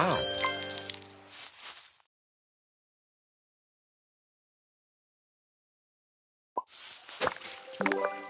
Wow. What?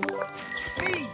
Me.